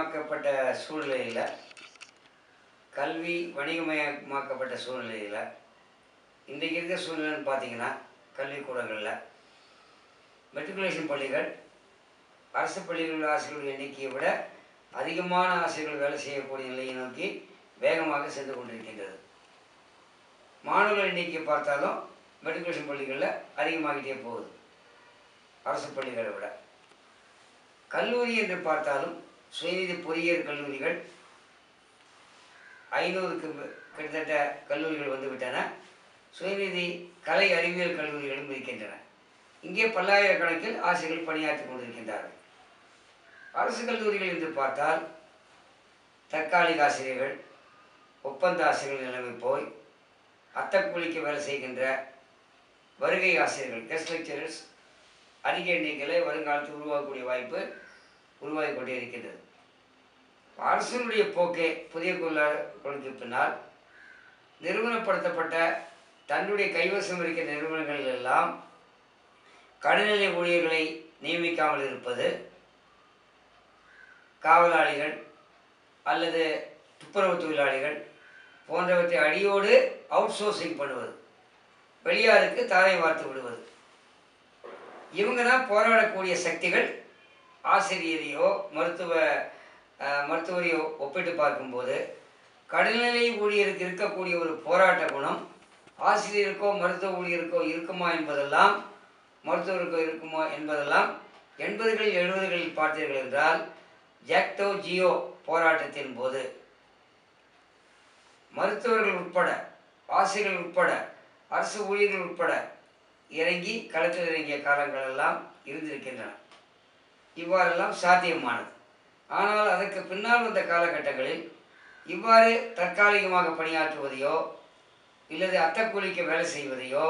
வணிகமயமாக்கப்பட்ட சூழ்நிலையில் கல்வி வணிகமயமாக்கப்பட்ட சூழ்நிலையில் இன்றைக்கு இருக்க சூழ்நிலைன்னு பார்த்தீங்கன்னா கல்விக்கூடங்களில் மெட்ரிகுலேஷன் பள்ளிகள் அரசு பள்ளிகளில் உள்ள ஆசிரியர்கள் எண்ணிக்கையை விட அதிகமான ஆசிரியர்கள் வேலை செய்யக்கூடிய நிலையை நோக்கி வேகமாக சென்று கொண்டிருக்கின்றது. மாணவர்கள் எண்ணிக்கையை பார்த்தாலும் மெட்ரிகுலேஷன் பள்ளிகளில் அதிகமாகிட்டே போகுது. அரசு பள்ளிகளை விட. கல்லூரி என்று பார்த்தாலும் சுயநிதி பொறியியல் கல்லூரிகள் ஐநூறுக்கு கிட்டத்தட்ட கல்லூரிகள் வந்துவிட்டன. சுயநிதி கலை அறிவியல் கல்லூரிகளும் இருக்கின்றன. இங்கே பல்லாயிரக்கணக்கில் ஆசிரியர்கள் பணியாற்றி கொண்டிருக்கின்றார்கள். அரசு கல்லூரிகள் என்று பார்த்தால் தற்காலிக ஆசிரியர்கள் ஒப்பந்த ஆசிரியர்கள் நிலைமை போய் அத்தக்கூலிக்கு வேலை செய்கின்ற வருகை ஆசிரியர்கள் கெஸ்ட் லெக்சரர்ஸ் அதிக எண்ணிக்கையில் வருங்காலத்தில் உருவாகக்கூடிய வாய்ப்பு உருவாகி கொண்டே இருக்கின்றது. அரசினுடைய போக்கே புதிய கொள்ள- பின்னால் நிறுவனப்படுத்தப்பட்ட தன்னுடைய கைவசம் இருக்கிற நிறுவனங்களில் எல்லாம் கடைநிலை ஊழியர்களை நியமிக்காமல் இருப்பது காவலாளிகள் அல்லது துப்புரவு தொழிலாளிகள் போன்றவற்றை அடியோடு அவுட் சோர்சிங் பண்ணுவது வெளியாருக்கு தாரை வார்த்து விடுவது. இவங்க தான் போராடக்கூடிய சக்திகள் ஆசிரியரையோ மருத்துவ மருத்துவரை ஒப்பிட்டு பார்க்கும்போது கடல்நிலை ஊழியருக்கு இருக்கக்கூடிய ஒரு போராட்ட குணம் ஆசிரியருக்கோ மருத்துவ ஊழியருக்கோ இருக்குமா என்பதெல்லாம் மருத்துவருக்கோ இருக்குமா என்பதெல்லாம் எண்பதுகளில் எழுபதுகளில் பார்த்தீர்கள் என்றால் ஜாக்டோ ஜியோ போராட்டத்தின் போது. மருத்துவர்கள் உட்பட ஆசிரியர்கள் உட்பட அரசு ஊழியர்கள் உட்பட இறங்கி களத்தில் இறங்கிய காலங்களெல்லாம் இருந்திருக்கின்றன. இவ்வாறெல்லாம் சாத்தியமானது. ஆனால் அதற்கு பின்னால் வந்த காலகட்டங்களில் இவ்வாறு தற்காலிகமாக பணியாற்றுவதையோ இல்லது அத்தக்கூலிக்கு வேலை செய்வதையோ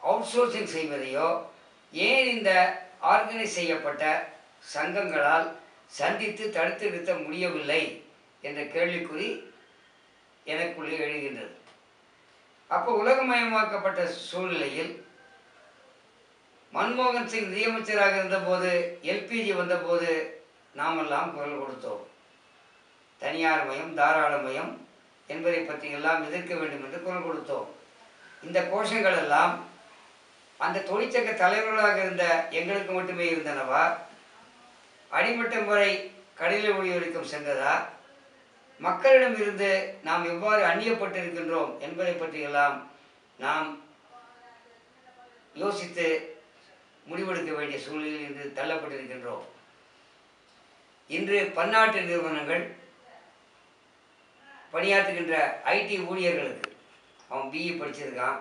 அவுட்சோர்சிங் செய்வதையோ ஏன் இந்த ஆர்கனைஸ் செய்யப்பட்ட சங்கங்களால் சந்தித்து தடுத்து நிறுத்த முடியவில்லை என்ற கேள்விக்குறி எனக்குள்ளே எழுகின்றது. அப்போ உலகமயமாக்கப்பட்ட சூழ்நிலையில் மன்மோகன் சிங் நிதியமைச்சராக இருந்தபோது எல்பிஜி வந்தபோது நாமெல்லாம் குரல் கொடுத்தோம். தனியார் மயம் தாராளமயம் என்பதை பற்றி எல்லாம் எதிர்க்க வேண்டும் என்று குரல் கொடுத்தோம். இந்த கோஷங்கள் எல்லாம் அந்த தொழிற்சங்க தலைவர்களாக இருந்த எங்களுக்கு மட்டுமே இருந்தனவா? அடிமட்டம் வரை கடலில் ஒளிவரைக்கும் சென்றதா? மக்களிடம் இருந்து நாம் எவ்வாறு அந்நியப்பட்டிருக்கின்றோம் என்பதை பற்றியெல்லாம் நாம் யோசித்து முடிவெடுக்க வேண்டிய சூழ்நிலையில் இருந்து தள்ளப்பட்டிருக்கின்றோம். இன்று பன்னாட்டு நிறுவனங்கள் பணியாற்றுகின்ற ஐடி ஊழியர்களுக்கு அவன் பிஇ படிச்சிருக்கான்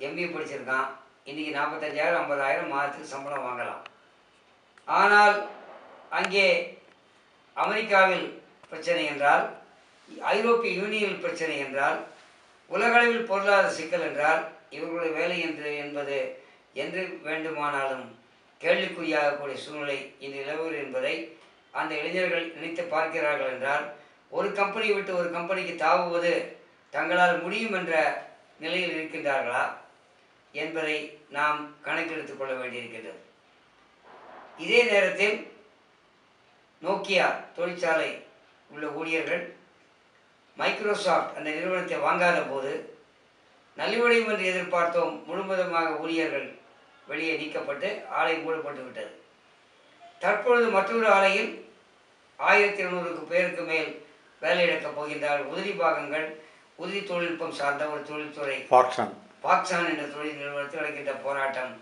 எம்பிஏ படிச்சிருக்கான் இன்றைக்கி நாற்பத்தஞ்சாயிரம் ஐம்பதாயிரம் மாதத்துக்கு சம்பளம் வாங்கலாம். ஆனால் அங்கே அமெரிக்காவில் பிரச்சனை என்றால் ஐரோப்பிய யூனியனில் பிரச்சனை என்றால் உலகளவில் பொருளாதார சிக்கல் என்றால் இவர்களுடைய வேலை என்று என்பது என்று வேண்டுமானாலும் கேள்விக்குறியாகக்கூடிய சூழ்நிலை இன்று நிலவுகிறது என்பதை அந்த இளைஞர்கள் நினைத்து பார்க்கிறார்கள் என்றால் ஒரு கம்பெனி விட்டு ஒரு கம்பெனிக்கு தாவுவது தங்களால் முடியும் என்ற நிலையில் இருக்கின்றார்களா என்பதை நாம் கணக்கெடுத்துக் கொள்ள வேண்டியிருக்கின்றது. இதே நேரத்தில் நோக்கியா தொழிற்சாலை உள்ள ஊழியர்கள் மைக்ரோசாஃப்ட் அந்த நிறுவனத்தை வாங்காத போது நலிவடையும் என்று எதிர்பார்த்தோம் முழுவதுமாக ஊழியர்கள் வெளியே நீக்கப்பட்டு ஆலை மூடப்பட்டு விட்டது தற்பொழுது மற்றொரு ஆலையில் ஆயிரத்தி இருநூறுக்கு பேருக்கு மேல் வேலை இழக்கப் போகின்றார். உதிரி பாகங்கள் உதிரி தொழில்நுட்பம் சார்ந்த ஒரு தொழில்துறை. பாக்சான் என்ற தொழில் நிறுவனத்தில் நடக்கின்ற போராட்டம்.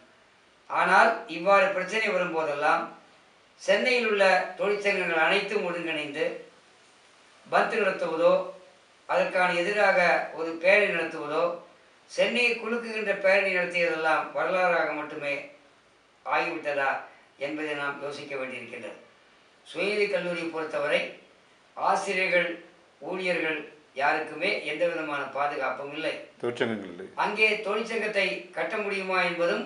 ஆனால் இவ்வாறு பிரச்சனை வரும்போதெல்லாம் சென்னையில் உள்ள தொழிற்சங்கங்கள் அனைத்தும் ஒருங்கிணைந்து பந்த் நடத்துவதோ அதற்கான எதிராக ஒரு பேரணி நடத்துவதோ சென்னையை குலுக்குகின்ற பேரணி நடத்தியதெல்லாம் வரலாறாக மட்டுமே ஆகிவிட்டதா என்பதை நாம் யோசிக்க வேண்டியிருக்கின்றது. சுயநிதி கல்லூரியை பொறுத்தவரை ஆசிரியர்கள் ஊழியர்கள் யாருக்குமே எந்த விதமான பாதுகாப்பும் இல்லை. தொழிற்சங்கங்கள் அங்கே தொழிற்சங்கத்தை கட்ட முடியுமா என்பதும்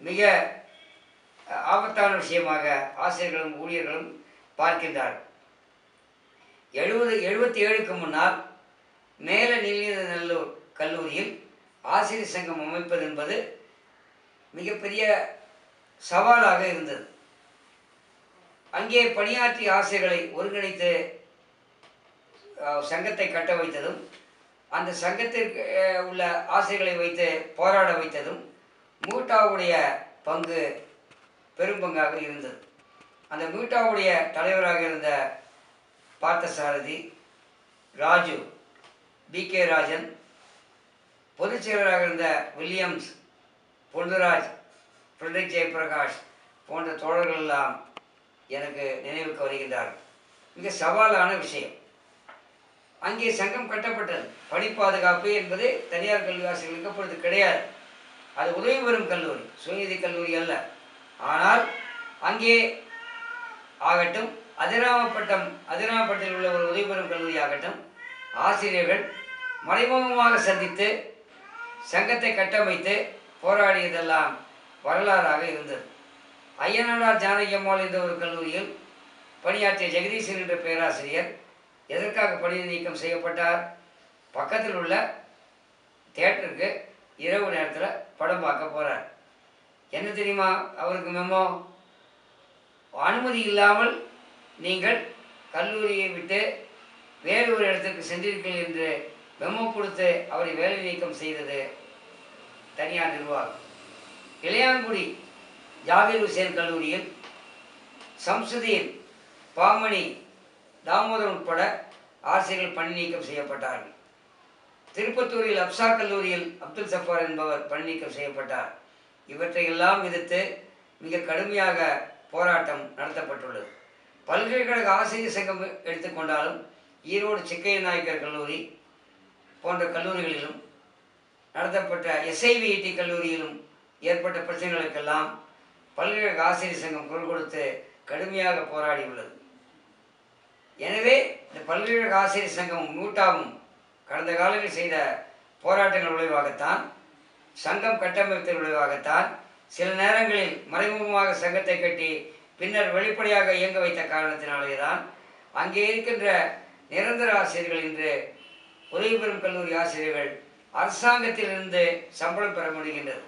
மிக ஆபத்தான விஷயமாக ஆசிரியர்களும் ஊழியர்களும் பார்க்கின்றார்கள் எழுபது எழுபத்தி ஏழுக்கு முன்னால் மேல நீலநல்லூர் கல்லூரியில் ஆசிரியர் சங்கம் அமைப்பது என்பது மிகப்பெரிய சவாலாக இருந்தது. அங்கே பணியாற்றிய ஆசைகளை ஒருங்கிணைத்து சங்கத்தை கட்ட வைத்ததும் அந்த சங்கத்திற்கு உள்ள ஆசைகளை வைத்து போராட வைத்ததும் மூட்டாவுடைய பங்கு பெரும் பங்காக இருந்தது. அந்த மூட்டாவுடைய தலைவராக இருந்த பார்த்தசாரதி ராஜு பி. கே. ராஜன் பொதுச் செயலராக இருந்த வில்லியம்ஸ் பொன்துராஜ் ஃப்ரெட்ரிக் ஜெயபிரகாஷ் போன்ற தோழர்கள் எல்லாம் எனக்கு நினைவுக்கு வருகின்றார்கள் மிக சவாலான விஷயம். அங்கே சங்கம் கட்டப்பட்டது. பணி பாதுகாப்பு என்பது தனியார் கல்வி ஆசிரியர்களுக்கு அப்பொழுது கிடையாது. அது உதவி பெறும் கல்லூரி சுயநிதி கல்லூரி அல்ல. ஆனால் அங்கே ஆகட்டும் அதிராமப்பட்டம் அதிராமப்பட்டத்தில் உள்ள ஒரு உதவி பெறும் கல்லூரி ஆகட்டும் ஆசிரியர்கள் மறைமுகமாக சந்தித்து சங்கத்தை கட்டமைத்து போராடியதெல்லாம் வரலாறாக இருந்தது. ஐயனார் ஜானகி அம்மாள் என்ற ஒரு கல்லூரியில் பணியாற்றிய ஜெகதீசன் என்ற பேராசிரியர் எதற்காக பணி நீக்கம் செய்யப்பட்டார்? பக்கத்தில் உள்ள தேட்டருக்கு இரவு நேரத்தில் படம் பார்க்க போகிறார் என்ன தெரியுமா அவருக்கு மெமோ அனுமதி இல்லாமல் நீங்கள் கல்லூரியை விட்டு வேறு ஒரு இடத்துக்கு சென்றீர்கள் என்று மெமோ கொடுத்து அவரை வேலை நீக்கம் செய்தது தனியார் நிர்வாகம். இளையான்குடி ஜாகிர் ஹுசேன் கல்லூரியில் சம்சுதீன் பாமணி தாமோதரன் உட்பட ஆசிரியர்கள் பணி நீக்கம் செய்யப்பட்டார்கள் திருப்பத்தூரில் அப்சா கல்லூரியில் அப்துல் சஃபார் என்பவர் பணி நீக்கம் செய்யப்பட்டார். இவற்றையெல்லாம் எதிர்த்து மிக கடுமையாக போராட்டம் நடத்தப்பட்டுள்ளது. பல்கலைக்கழக ஆசிரியர் சங்கம் எடுத்துக்கொண்டாலும் ஈரோடு சிக்கைய நாயக்கர் கல்லூரி போன்ற கல்லூரிகளிலும் நடத்தப்பட்ட எஸ்ஐவிஐடி கல்லூரியிலும் ஏற்பட்ட பிரச்சனைகளுக்கெல்லாம் பல்கழக ஆசிரியர் சங்கம் குரல் கொடுத்து கடுமையாக போராடியுள்ளது எனவே இந்த பல்கழக ஆசிரியர் சங்கம் மூட்டாவும் கடந்த காலங்களில் செய்த போராட்டங்கள் விளைவாகத்தான் சங்கம் கட்டமைப்பின் விளைவாகத்தான் சில நேரங்களில் மறைமுகமாக சங்கத்தை கட்டி பின்னர் வெளிப்படையாக இயங்க வைத்த காரணத்தினாலே தான் அங்கே இருக்கின்ற நிரந்தர ஆசிரியர்கள் இன்று உதவி பெறும் கல்லூரி ஆசிரியர்கள் அரசாங்கத்திலிருந்து சம்பளம் பெற முடிகின்றது.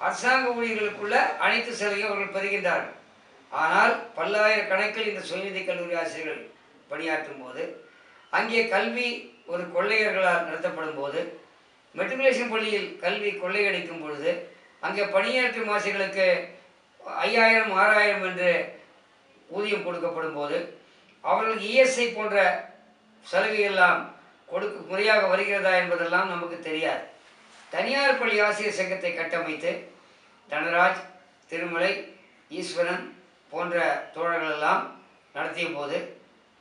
அரசாங்க ஊழியர்களுக்குள்ள அனைத்து சலுகையும் அவர்கள் பெறுகின்றார்கள். ஆனால் பல்லாயிரக்கணக்கில் இந்த சுயநிதி கல்லூரி ஆசிரியர்கள் பணியாற்றும் போது அங்கே கல்வி ஒரு கொள்ளையர்களால் நடத்தப்படும் போது மெட்ரிகுலேஷன் பள்ளியில் கல்வி கொள்ளையடிக்கும் பொழுது அங்கே பணியாற்றும் ஆசிரியர்களுக்கு ஐயாயிரம் ஆறாயிரம் என்று ஊதியம் கொடுக்கப்படும் போது அவர்களுக்கு இஎஸ்ஐ போன்ற சலுகையெல்லாம் கொடுக்க முறையாக வருகிறதா என்பதெல்லாம் நமக்கு தெரியாது. தனியார் பள்ளி ஆசிரியர் சங்கத்தை கட்டமைத்து தனராஜ் திருமலை ஈஸ்வரன் போன்ற தோழர்களெல்லாம் நடத்திய போது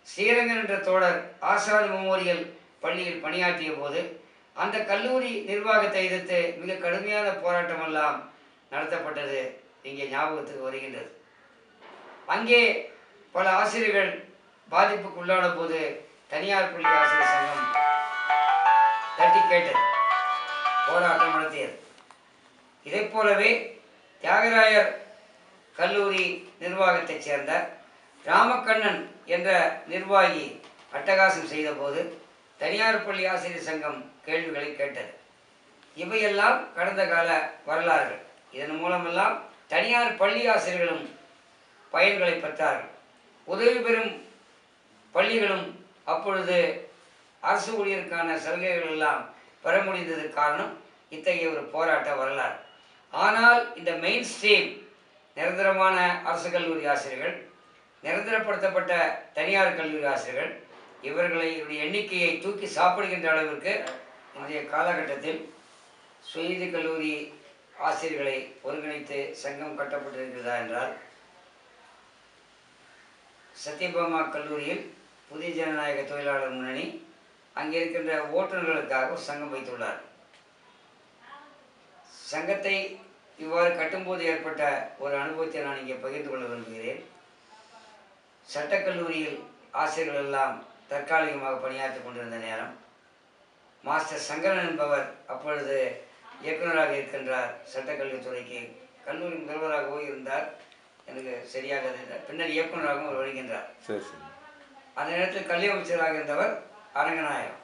ஸ்ரீரங்கன் என்ற தோழர் ஆசாதி மெமோரியல் பள்ளியில் பணியாற்றிய போது அந்த கல்லூரி நிர்வாகத்தை எதிர்த்து மிக கடுமையான போராட்டமெல்லாம் நடத்தப்பட்டது இங்கே ஞாபகத்துக்கு வருகின்றது. அங்கே பல ஆசிரியர்கள் பாதிப்புக்கு உள்ளான போது தனியார் பள்ளி ஆசிரியர் சங்கம் தட்டி கேட்டது. போராட்டம் நடத்தியது. இதைப் போலவே தியாகராயர் கல்லூரி நிர்வாகத்தைச் சேர்ந்த ராமக்கண்ணன் என்ற நிர்வாகி அட்டகாசம் செய்தபோது தனியார் பள்ளி ஆசிரியர் சங்கம் கேள்விகளை கேட்டது. இவையெல்லாம் கடந்த கால வரலாறுகள். இதன் மூலமெல்லாம் தனியார் பள்ளி ஆசிரியர்களும் பயன்களை பெற்றார்கள். உதவி பெறும் பள்ளிகளும் அப்பொழுது அரசு ஊழியருக்கான சலுகைகள் எல்லாம் பெற முடிந்ததற்கு காரணம் இத்தகைய ஒரு போராட்ட வரலாறு. ஆனால் இந்த மெயின் ஸ்ட்ரீம் நிரந்தரமான அரசு கல்லூரி ஆசிரியர்கள் நிரந்தரப்படுத்தப்பட்ட தனியார் கல்லூரி ஆசிரியர்கள் இவர்களை இவருடைய எண்ணிக்கையை தூக்கி சாப்பிடுகின்ற அளவிற்கு இன்றைய காலகட்டத்தில் சுயதி கல்லூரி ஆசிரியர்களை ஒருங்கிணைத்து சங்கம் கட்டப்பட்டிருக்கிறதா என்றால் சத்யபாமா கல்லூரியில் புதிய ஜனநாயக தொழிலாளர் முன்னணி அங்கே இருக்கின்ற ஓட்டுநர்களுக்காக ஒரு சங்கம் வைத்துள்ளார். சங்கத்தை இவ்வாறு கட்டும்போது ஏற்பட்ட ஒரு அனுபவத்தை நான் இங்கே பகிர்ந்து கொள்ள விரும்புகிறேன். சட்டக்கல்லூரியில் ஆசிரியர்கள் எல்லாம் தற்காலிகமாக பணியாற்றி கொண்டிருந்த நேரம் மாஸ்டர் சங்கரன் என்பவர் அப்பொழுது இயக்குனராக இருக்கின்றார். சட்டக்கல்வித்துறைக்கு கல்லூரி முதல்வராகவோ இருந்தார். எனக்கு சரியாக. பின்னர் இயக்குனராகவும் அவர் வருகின்றார். அந்த நேரத்தில் கல்வி அமைச்சராக இருந்தவர் அரங்கநாயகம்.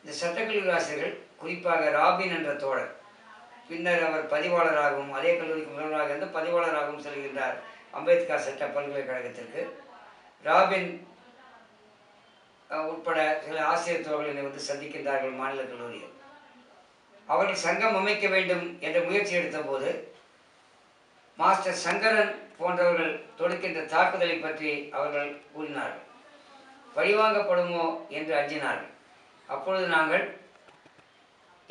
இந்த சட்டக்கல்லூரி ஆசிரியர்கள் குறிப்பாக ராபின் என்ற தோழர் பின்னர் அவர் பதிவாளராகவும் அதே கல்லூரிக்கு முதல்வராக இருந்து பதிவாளராகவும் செல்கின்றார். அம்பேத்கர் சட்ட பல்கலைக்கழகத்திற்கு. ராபின் உட்பட சில ஆசிரியர் தோழர்கள் வந்து சந்திக்கின்றார்கள் மாநில கல்லூரியில். அவர்கள் சங்கம் அமைக்க வேண்டும் என்ற முயற்சி எடுத்தபோது மாஸ்டர் சங்கரன் போன்றவர்கள் தொடுக்கின்ற தாக்குதலை பற்றி அவர்கள் கூறினார்கள். பழிவாங்கப்படுமோ என்று அஞ்சினார்கள். அப்பொழுது நாங்கள்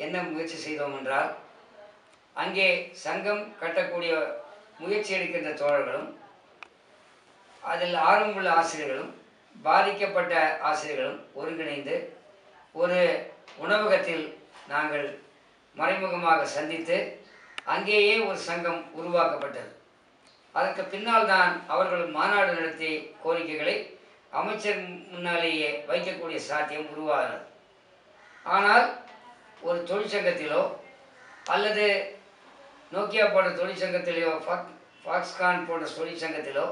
என்ன முயற்சி செய்தோம் என்றால் அங்கே சங்கம் கட்டக்கூடிய முயற்சி எடுக்கின்ற தோழர்களும் அதில் ஆர்வமுள்ள ஆசிரியர்களும் பாதிக்கப்பட்ட ஆசிரியர்களும் ஒருங்கிணைந்து ஒரு உணவகத்தில் நாங்கள் மறைமுகமாக சந்தித்து அங்கேயே ஒரு சங்கம் உருவாக்கப்பட்டது. அதற்கு பின்னால் தான் அவர்கள் மாநாடு நடத்தி கோரிக்கைகளை அமைச்சர் முன்னாலேயே வைக்கக்கூடிய சாத்தியம் உருவாகிறது. ஆனால் ஒரு தொழிற்சங்கத்திலோ அல்லது நோக்கியா போன்ற தொழிற்சங்கத்திலேயோ ஃபாக் ஃபாக்ஸ்கான் போன்ற தொழிற்சங்கத்திலோ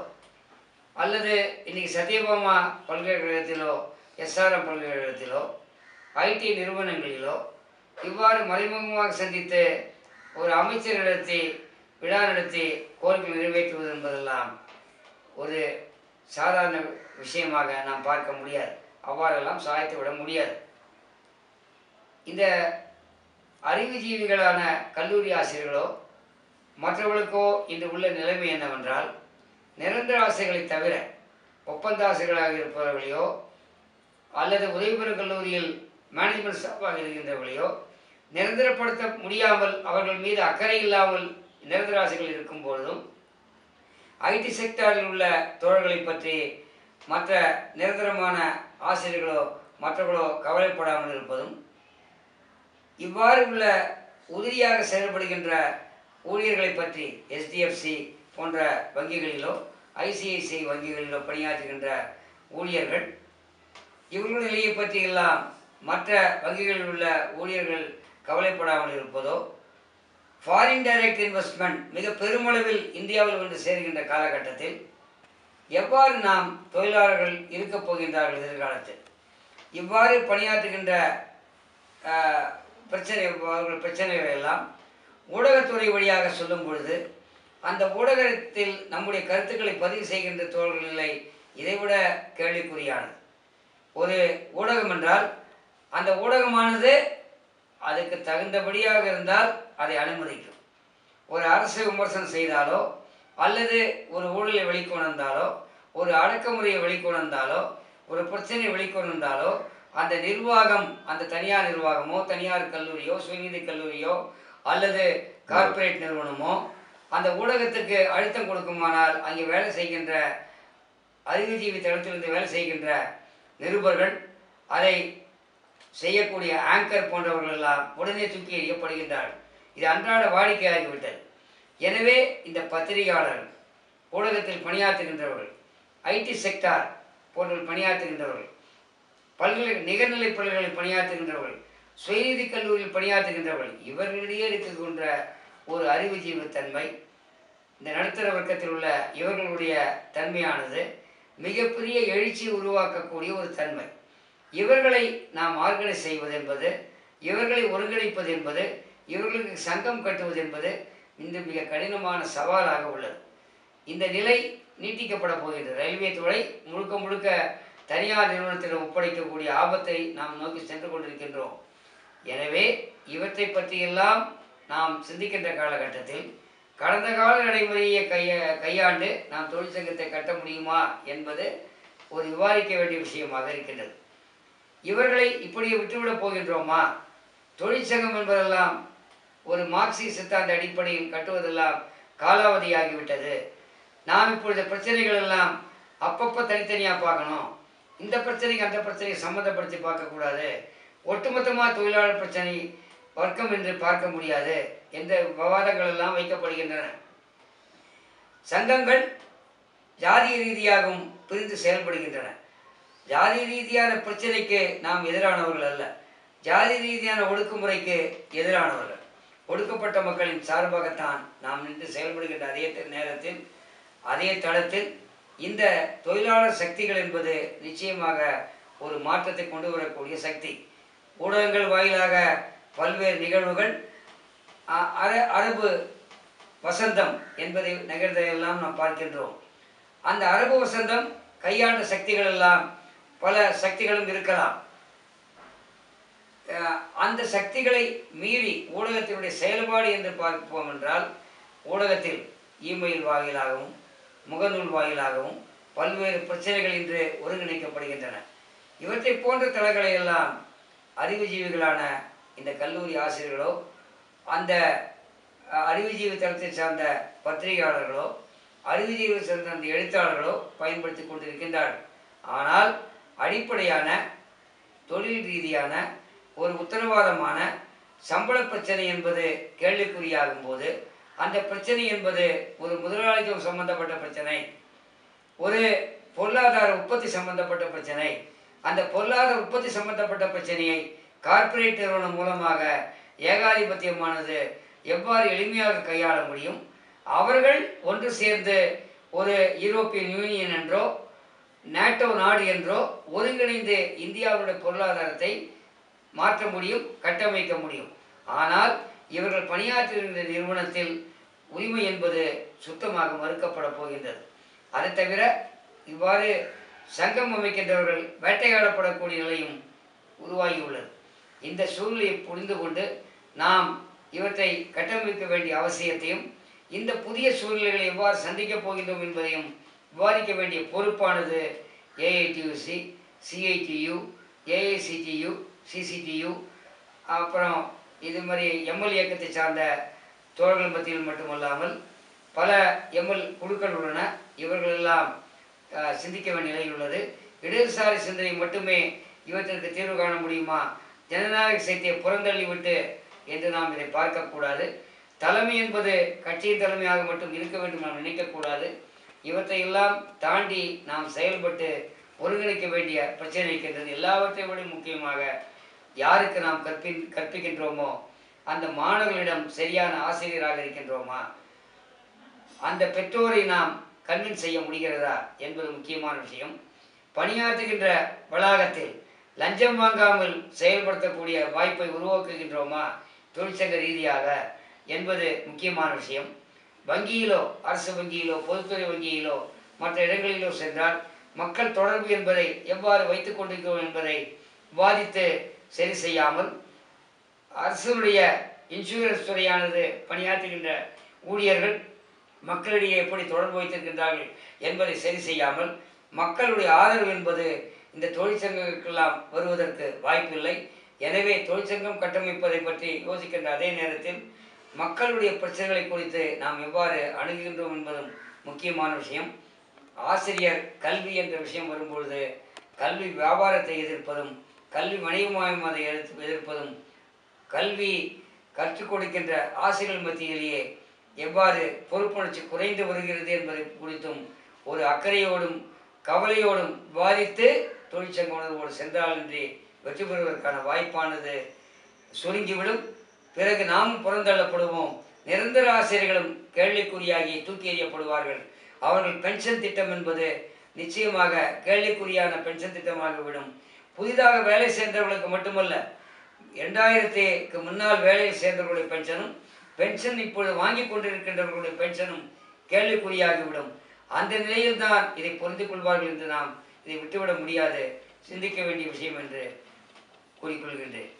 அல்லது இன்னைக்கு சத்யபாமா பல்கலைக்கழகத்திலோ எஸ்ஆர்எம் பல்கலைக்கழகத்திலோ ஐடி நிறுவனங்களிலோ இவ்வாறு மறைமுகமாக சந்தித்து ஒரு அமைச்சர் நடத்தி விழா நடத்தி கோரிக்கை நிறைவேற்றுவது என்பதெல்லாம் ஒரு சாதாரண விஷயமாக நாம் பார்க்க முடியாது. அவ்வாறெல்லாம் சாய்த்து விட முடியாது. இந்த அறிவுஜீவிகளான கல்லூரி ஆசிரியர்களோ மற்றவர்களுக்கோ இன்று உள்ள நிலைமை என்னவென்றால் நிரந்தர ஆசைகளை தவிர ஒப்பந்த ஆசைகளாக இருப்பவர்களையோ அல்லது உதவி பெறும் கல்லூரியில் மேனேஜ்மெண்ட் ஸ்டாஃபாக இருக்கின்றவர்களையோ நிரந்தரப்படுத்த முடியாமல் அவர்கள் மீது அக்கறை இல்லாமல் நிரந்தர ஆசைகள் இருக்கும் பொழுதும் ஐடி செக்டாரில் உள்ள தோழர்களை பற்றி மற்ற நிரந்தரமான ஆசிரியர்களோ மற்றவர்களோ கவலைப்படாமல் இருப்பதும் இவ்வாறு உள்ள உதிரியாக செயல்படுகின்ற ஊழியர்களை பற்றி எஸ்டிஎஃப்சி போன்ற வங்கிகளிலோ ஐசிஐசிஐ வங்கிகளிலோ பணியாற்றுகின்ற ஊழியர்கள் இவர்கள் நிலையை பற்றியெல்லாம் மற்ற வங்கிகளில் உள்ள ஊழியர்கள் கவலைப்படாமல் இருப்பதோ ஃபாரின் டைரக்ட் இன்வெஸ்ட்மெண்ட் மிக பெருமளவில் இந்தியாவில் வந்து சேர்கின்ற காலகட்டத்தில் எவ்வாறு நாம் தொழிலாளர்கள் இருக்கப் போகின்றார்கள் எதிர்காலத்தில்? இவ்வாறு பணியாற்றுகின்ற பிரச்சனை அவர்கள் பிரச்சனைகளை எல்லாம் ஊடகத்துறை வழியாக சொல்லும் பொழுது அந்த ஊடகத்தில் நம்முடைய கருத்துக்களை பதிவு செய்கின்ற தோழர்கள் இல்லை இதைவிட கேள்விக்குறியானது. ஒரு ஊடகம் என்றால் அந்த ஊடகமானது அதுக்கு தகுந்தபடியாக இருந்தால் அதை அனுமதிக்கும். ஒரு அரசு விமர்சனம் செய்தாலோ அல்லது ஒரு ஊழலை வெளிக்கொணர்ந்தாலோ ஒரு அடக்குமுறையை வெளிக்கொணர்ந்தாலோ ஒரு பிரச்சனையை வெளிக்கொணர்ந்தாலோ அந்த நிர்வாகம் அந்த தனியார் நிர்வாகமோ தனியார் கல்லூரியோ சுயநிதி கல்லூரியோ அல்லது கார்ப்பரேட் நிறுவனமோ அந்த ஊடகத்துக்கு அழுத்தம் கொடுக்குமானால் அங்கே வேலை செய்கின்ற அறிவுஜீவி தளத்திலிருந்து வேலை செய்கின்ற நிருபர்கள் அதை செய்யக்கூடிய ஆங்கர் போன்றவர்கள் எல்லாம் உடனே தூக்கி எறியப்படுகின்றார்கள். இது அன்றாட வாடிக்கையாகிவிட்டது எனவே இந்த பத்திரிகையாளர் ஊடகத்தில் பணியாற்றுகின்றவர்கள் ஐடி செக்டார் போன்ற பணியாற்றுகின்றவர்கள் பல்கலை நிகர்நிலை பல்கலைகளில் பணியாற்றுகின்றவர்கள் சுயநிதி கல்லூரியில் பணியாற்றுகின்றவர்கள் இவர்களிடையே இருக்கின்ற ஒரு அறிவுஜீவத்தன்மை இந்த நடுத்தர வர்க்கத்தில் உள்ள இவர்களுடைய தன்மையானது மிகப்பெரிய எழுச்சியை உருவாக்கக்கூடிய ஒரு தன்மை. இவர்களை நாம் ஆர்கனைஸ் செய்வது என்பது இவர்களை ஒருங்கிணைப்பது என்பது இவர்களுக்கு சங்கம் கட்டுவது என்பது இன்று மிக கடினமான சவாலாக உள்ளது. இந்த நிலை நீட்டிக்கப்பட போகின்றது. ரயில்வே துறை முழுக்க முழுக்க தனியார் நிறுவனத்திடம் ஒப்படைக்கக்கூடிய ஆபத்தை நாம் நோக்கி சென்று கொண்டிருக்கின்றோம். எனவே இவற்றை பற்றியெல்லாம் நாம் சிந்திக்கின்ற காலகட்டத்தில் கடந்த கால நடைமுறையை கைய கையாண்டு நாம் தொழிற்சங்கத்தை கட்ட முடியுமா என்பது ஒரு விவாதிக்க வேண்டிய விஷயமாக இருக்கின்றது. இவர்களை இப்படியே விட்டுவிடப் போகின்றோமா? தொழிற்சங்கம் என்பதெல்லாம் ஒரு மார்க்சிய சித்தாந்த அடிப்படையில் கட்டுவதெல்லாம் காலாவதியாகிவிட்டது. நாம் இப்பொழுது பிரச்சனைகள் எல்லாம் அப்பப்போ தனித்தனியாக பார்க்கணும். இந்த பிரச்சனைக்கு அந்த பிரச்சனையை சம்மந்தப்படுத்தி பார்க்கக்கூடாது. ஒட்டுமொத்தமாக தொழிலாளர் பிரச்சனை வர்க்கம் என்று பார்க்க முடியாது என்ற விவாதங்கள் எல்லாம் வைக்கப்படுகின்றன. சங்கங்கள் ஜாதிய ரீதியாகவும் பிரிந்து செயல்படுகின்றன. ஜாதி ரீதியான பிரச்சனைக்கு நாம் எதிரானவர்கள் அல்ல. ஜாதி ரீதியான ஒடுக்குமுறைக்கு எதிரானவர்கள். ஒடுக்கப்பட்ட மக்களின் சார்பாகத்தான் நாம் நின்று செயல்படுகின்ற அதே நேரத்தில் அதே தளத்தில் இந்த தொழிலாளர் சக்திகள் என்பது நிச்சயமாக ஒரு மாற்றத்தை கொண்டு வரக்கூடிய சக்தி. ஊடகங்கள் வாயிலாக பல்வேறு நிகழ்வுகள் அ- அர அரபு வசந்தம் என்பதை நிகழ்ந்ததையெல்லாம் நாம் பார்க்கின்றோம். அந்த அரபு வசந்தம் கையாண்ட சக்திகள் எல்லாம் பல சக்திகளும் இருக்கலாம். அந்த சக்திகளை மீறி ஊடகத்தினுடைய செயல்பாடு என்று பார்ப்போம் என்றால் ஊடகத்தில் இமெயில் வாயிலாகவும் முகநூல் வாயிலாகவும் பல்வேறு பிரச்சனைகள் இன்று ஒருங்கிணைக்கப்படுகின்றன. இவற்றை போன்ற தளங்களை எல்லாம் அறிவுஜீவிகளான இந்த கல்லூரி ஆசிரியர்களோ அந்த அறிவுஜீவி தளத்தை சார்ந்த பத்திரிகையாளர்களோ அறிவுஜீவி சார்ந்த அந்த எழுத்தாளர்களோ பயன்படுத்தி கொண்டிருக்கின்றார்கள். ஆனால் அடிப்படையான தொழில் ரீதியான ஒரு உத்தரவாதமான சம்பள பிரச்சனை என்பது கேள்விக்குறியாகும் போது அந்த பிரச்சனை என்பது ஒரு முதலாளித்துவம் சம்பந்தப்பட்ட பிரச்சனை ஒரு பொருளாதார உற்பத்தி சம்பந்தப்பட்ட பிரச்சனை. அந்த பொருளாதார உற்பத்தி சம்பந்தப்பட்ட பிரச்சனையை கார்ப்பரேட் நிறுவனம் மூலமாக ஏகாதிபத்தியமானது எவ்வாறு எளிமையாக கையாள முடியும்? அவர்கள் ஒன்று சேர்ந்து ஒரு யூரோப்பியன் யூனியன் என்றோ நேட்டோ நாடு என்றோ ஒருங்கிணைந்து இந்தியாவுடைய பொருளாதாரத்தை மாற்ற முடியும் கட்டமைக்க முடியும். ஆனால் இவர்கள் பணியாற்றுகின்ற நிறுவனத்தில் உரிமை என்பது சுத்தமாக மறுக்கப்பட போகின்றது. அதை தவிர இவ்வாறு சங்கம் அமைக்கின்றவர்கள் வேட்டையாடப்படக்கூடிய நிலையும் உருவாகியுள்ளது. இந்த சூழ்நிலையை புரிந்து கொண்டு நாம் இவற்றை கட்டமைக்க வேண்டிய அவசியத்தையும் இந்த புதிய சூழ்நிலைகளை எவ்வாறு சந்திக்கப் போகின்றோம் என்பதையும் விவாதிக்க வேண்டிய பொறுப்பானது ஏஐடியூசி சிஐடியு ஏஐசிடியு சிசிடியு அப்புறம் இது மாதிரி எம்எல் இயக்கத்தை சார்ந்த தோழர்கள் மத்தியில் மட்டுமல்லாமல் பல எம்எல் குழுக்கள் உள்ளன. இவர்கள் எல்லாம் சிந்திக்க வேண்டிய நிலையில் உள்ளது. இடதுசாரி சிந்தனை மட்டுமே இவற்றிற்கு தீர்வு காண முடியுமா? ஜனநாயக சக்தியை புறந்தள்ளிவிட்டு என்று நாம் இதை பார்க்கக்கூடாது தலைமை என்பது கட்சியின் தலைமையாக மட்டும் இருக்க வேண்டும் நாம் நினைக்கக்கூடாது இவற்றையெல்லாம் தாண்டி நாம் செயல்பட்டு ஒருங்கிணைக்க வேண்டிய பிரச்சனை இருக்கின்றது. எல்லாவற்றை விட முக்கியமாக யாருக்கு நாம் கற்பி கற்பிக்கின்றோமோ அந்த மாணவர்களிடம் சரியான ஆசிரியராக இருக்கின்றோமா? அந்த பெற்றோரை நாம் கன்வின்ஸ் செய்ய முடிகிறதா என்பது முக்கியமான விஷயம். பணியாற்றுகின்ற வளாகத்தில் லஞ்சம் வாங்காமல் செயல்படுத்தக்கூடிய வாய்ப்பை உருவாக்குகின்றோமா? தொழிற்சங்க ரீதியாக என்பது முக்கியமான விஷயம். வங்கியிலோ அரசு வங்கியிலோ பொதுத்துறை வங்கியிலோ மற்ற இடங்களிலோ சென்றால் மக்கள் தொடர்பு என்பதை எவ்வாறு வைத்துக் கொண்டிருக்கிறோம் என்பதை விவாதித்து சரி செய்யாமல் அரசுடைய இன்சூரன்ஸ் துறையானது பணியாற்றுகின்ற ஊழியர்கள் மக்களிடையே எப்படி தொடர்பு வைத்திருக்கின்றார்கள் என்பதை சரி செய்யாமல் மக்களுடைய ஆதரவு என்பது இந்த தொழிற்சங்கங்களுக்கெல்லாம் வருவதற்கு வாய்ப்பில்லை எனவே தொழிற்சங்கம் கட்டமைப்பதை பற்றி யோசிக்கின்ற அதே நேரத்தில் மக்களுடைய பிரச்சனைகளை குறித்து நாம் எவ்வாறு அணுகுகின்றோம் என்பதும் முக்கியமான விஷயம். ஆசிரியர் கல்வி என்ற விஷயம் வரும்பொழுது கல்வி வியாபாரத்தை எதிர்ப்பதும் கல்வி வணிகமாயம் அதை எடுத்து எதிர்ப்பதும் கல்வி கற்றுக் கொடுக்கின்ற ஆசிரியர்கள் மத்தியிலேயே எவ்வாறு பொறுப்புணர்ச்சி குறைந்து வருகிறது என்பதை குறித்தும் ஒரு அக்கறையோடும் கவலையோடும் விவாதித்து தொழிற்சங்க உணர்வோடு சென்றாலின்றி வெற்றி பெறுவதற்கான வாய்ப்பானது சுருங்கிவிடும். பிறகு நாமும் புறந்தள்ளப்படுவோம். நிரந்தர ஆசிரியர்களும் கேள்விக்குறியாகி தூக்கி எறியப்படுவார்கள். அவர்கள் பென்ஷன் திட்டம் என்பது நிச்சயமாக கேள்விக்குறியான பென்ஷன் திட்டமாகிவிடும். புதிதாக வேலை சேர்ந்தவர்களுக்கு மட்டுமல்ல இரண்டாயிரத்திக்கு முன்னால் வேலையில் சேர்ந்தவர்களுடைய பென்ஷனும் பென்ஷன் இப்பொழுது வாங்கி கொண்டிருக்கின்றவர்களுடைய பென்ஷனும் கேள்விக்குறியாகிவிடும். அந்த நிலையில் தான் இதை புரிந்து கொள்வார்கள் என்று நாம் இதை விட்டுவிட முடியாது. சிந்திக்க வேண்டிய விஷயம் என்று கூறிக்கொள்கின்றேன்.